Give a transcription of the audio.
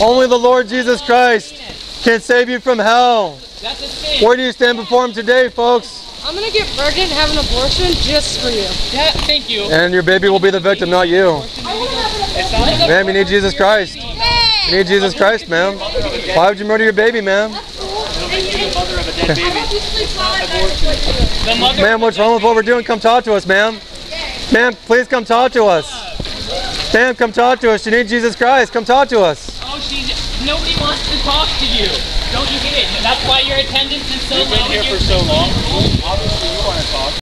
Only the Lord Jesus Christ can save you from hell. That's a sin. Where do you stand before Him today, folks? I'm gonna get pregnant and have an abortion just for you. Yeah, thank you. And your baby will be the victim, not you. Ma'am, you need Jesus Christ. You need Jesus Christ, ma'am. Why would you murder your baby, ma'am? Ma'am, what's wrong with what we're doing? Come talk to us, ma'am. Ma'am, please come talk to us. Ma'am, come talk to us. You need Jesus Christ. Come talk to us. Oh, she's. Nobody wants to talk to you. Don't you get it? That's why your attendance is so low. You've Been here for so long. Obviously,